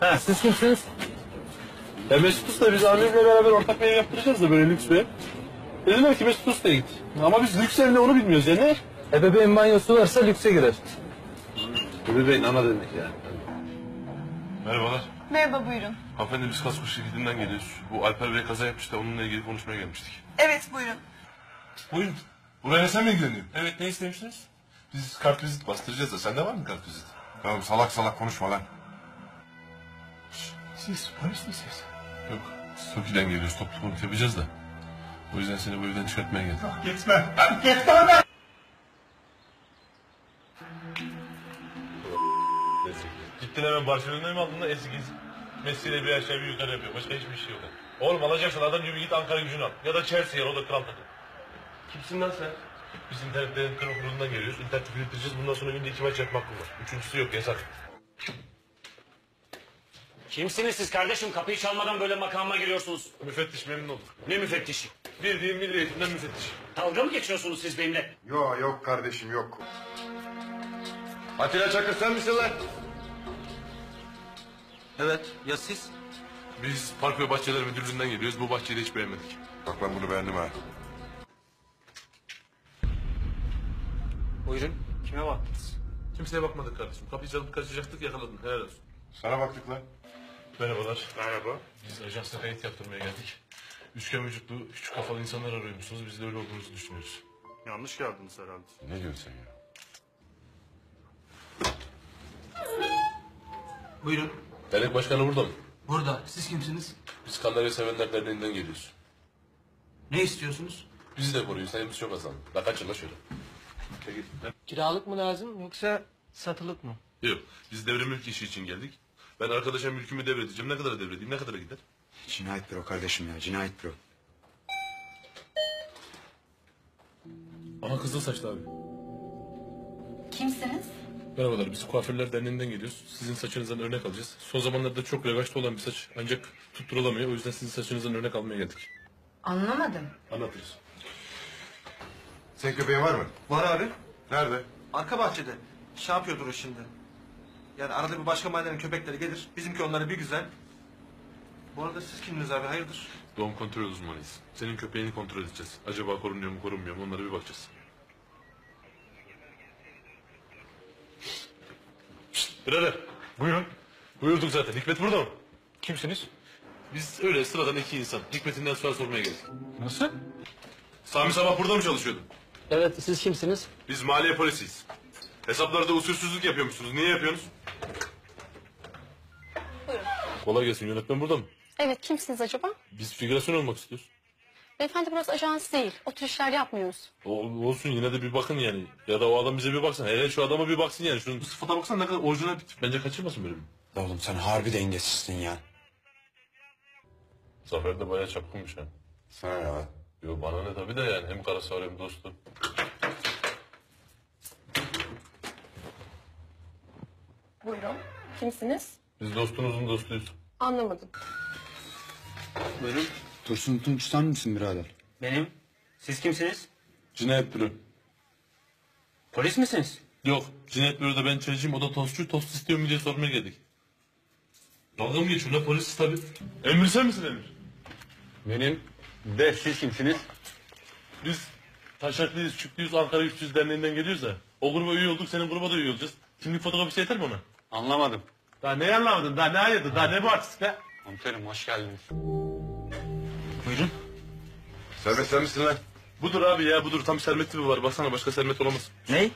Ha siz kimsiniz? Ya Mesut Usta biz amirimle beraber ortak bir ev yaptıracağız da böyle lüks bir ev. Dediler ki Mesut Usta'ya git. Ama biz lüks ev ne onu bilmiyoruz ya ne? Ebeveyn banyosu varsa lükse girer. Bebeğin ana demek yani. Merhabalar. Merhaba buyurun. Hanımefendi biz kasko şirketinden geliyoruz. Bu Alper Bey kaza yapmış da onunla ilgili konuşmaya gelmiştik. Evet buyurun. Buyurun. Buraya sen mi ilgileniyorsun? Evet ne istemiştiniz? Biz kartvizit bastıracağız da sende var mı kartvizit? Tamam salak salak konuşma lan. Siz polis misiniz? Yok. Toki'den geliyoruz. Toplu konut yapacağız da. O yüzden seni bu evden çıkartmaya geldim. Gitme. Gittin hemen Barcelona'yı mı aldın da eski Messi ile bir aşağı bir yukarı yapıyor. Başka hiçbir şey yok. Oğlum alacaksan adam gibi git Ankara gücünü al. Ya da Chelsea'ye o da kral takım. Kimsin lan sen? Biz internet denetim kurulundan geliyoruz. İnterneti filtreleyeceğiz. Bundan sonra günde iki maç yapmak var. Üçüncüsü yok yasak. Kimsiniz siz kardeşim? Kapıyı çalmadan böyle makama giriyorsunuz. Müfettiş memnun olduk. Ne müfettişi? Bildiğim milli eğitimden müfettiş. Dalga mı geçiyorsunuz siz benimle? Yok yok kardeşim yok. Atilla Çakır sen misin lan? Evet ya siz? Biz Park ve Bahçeler Müdürlüğü'nden geliyoruz. Bu bahçeyi de hiç beğenmedik. Bak ben bunu beğendim ha. Buyurun. Kime baktınız? Kimseye bakmadık kardeşim. Kapıyı çalıp kaçacaktık yakaladın. Helal olsun. Sana baktık lan. Merhabalar. Merhaba. Biz ajansa kayıt yaptırmaya geldik. Üçgen vücutlu, küçük kafalı insanlar arıyormuşsunuz. Biz de öyle olduğunuzu düşünüyoruz. Yanlış geldiniz herhalde. Ne diyorsun sen ya? Buyurun. Dernek başkanı burada mı? Burada. Siz kimsiniz? Biz Kandarya Sevenler Derneği'nden geliyoruz. Ne istiyorsunuz? Bizi de koruyun. Sayımız çok azaldı. La kaçın la şöyle. Kiralık mı lazım yoksa satılık mı? Yok. Biz devre mülk işi için geldik. Ben arkadaşa mülkümü devredeceğim. Ne kadara devredeyim? Ne kadara gider? Cinayet büro kardeşim ya cinayet büro. Aha kızıl saçlı abi. Kimsiniz? Merhabalar. Biz Kuaförler Derneği'nden geliyoruz. Sizin saçınızdan örnek alacağız. Son zamanlarda çok revaçta olan bir saç. Ancak tutturulamıyor. O yüzden sizin saçınızdan örnek almaya geldik. Anlamadım. Anlatırız. Senin köpeğin var mı? Var abi. Nerede? Arka bahçede. Şey yapıyordur o şimdi. Yani arada bir başka mahallenin köpekleri gelir. Bizimki onları bir güzel. Bu arada siz kimdiniz abi hayırdır? Doğum kontrol uzmanıyız. Senin köpeğini kontrol edeceğiz. Acaba korunuyor mu korunmuyor mu onlara bir bakacağız. Birader. Buyurun. Buyurduk zaten. Hikmet burada mı? Kimsiniz? Biz öyle sıradan iki insan. Hikmet'inden sual sormaya geldik. Nasıl? Sami Sabah burada mı çalışıyordu? Evet siz kimsiniz? Biz maliye polisiyiz. Hesaplarda usulsüzlük yapıyormuşsunuz. Niye yapıyorsunuz? Kolay gelsin. Yönetmen burada mı? Evet kimsiniz acaba? Biz figürasyon olmak istiyoruz. Beyefendi burası ajans değil. O tür işler yapmıyoruz. O- olsun yine de bir bakın yani. Ya da o adam bize bir baksın. Hele şu adama bir baksın yani. Şunun sıfata baksana ne kadar orijinal bir tip. Bence kaçırmasın böyle bir. Oğlum sen harbi dengesizsin ya. Zafer de bayağı çapkınmış ha. Sana ne lan? Yo bana ne tabii de yani. Hem karısı var hem dostu. Buyurun. Kimsiniz? Biz dostunuzun dostuyuz. Anlamadım. Buyurun. Dursun Tunç sen misin birader? Benim. Siz kimsiniz? Cinayet büro. Polis misiniz? Yok. Cinayet büroda ben çaycıyım. O da tostçu. Tost istiyor mu diye sormaya geldik. Dalga mı geçiyorsun la polis tabii. Emir sen misin Emir? Benim. De siz kimsiniz? Biz Taşaklıyız, Çüklüyüz, Ankara Güçlüyüz Derneği'nden geliyoruz da. O gruba üye olduk, senin gruba da üye olacağız. Kimlik fotokopisi yeter mi ona? Anlamadım. Daha ne anlamadın, daha ne hayırdır, daha ne bu artist be? Komiserim hoş geldiniz. Buyurun. Servet sen misin lan? Budur abi ya, budur. Tam Sermet tipi var. Baksana başka Sermet olamaz. Ne?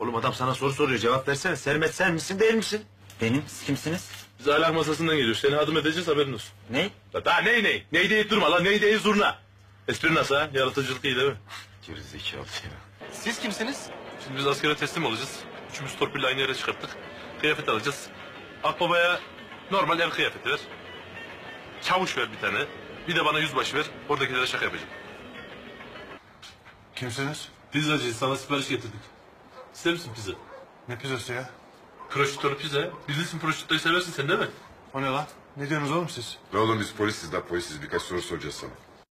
Oğlum adam sana soru soruyor cevap versene. Sermet sen misin değil misin? Benim. Siz kimsiniz? Biz ahlak masasından geliyoruz. Seni adım edeceğiz, haberin olsun. Ne? Ya Daha ney ney? Ney deyip durma lan, ney deyip zurna. Espri nasıl ha? Yaratıcılık iyi değil mi? Gerizekalı ya. Siz kimsiniz? Şimdi biz askere teslim olacağız. Üçümüz torpille aynı yere çıkarttık. Kıyafet alacağız. Akbabaya normal ev kıyafeti ver. Çavuş ver bir tane. Bir de bana yüzbaşı ver. Oradakilere şaka yapacağım. Kimsiniz? Pizzacıyız sana sipariş getirdik. İster misin pizza? Ne pizzası ya? Proşütörü pizza. Bilirsin proşütörü seversin sen değil mi? O ne lan? Ne diyorsunuz oğlum siz? Ne oğlum biz polisiz lan polisiz birkaç soru soracağız sana.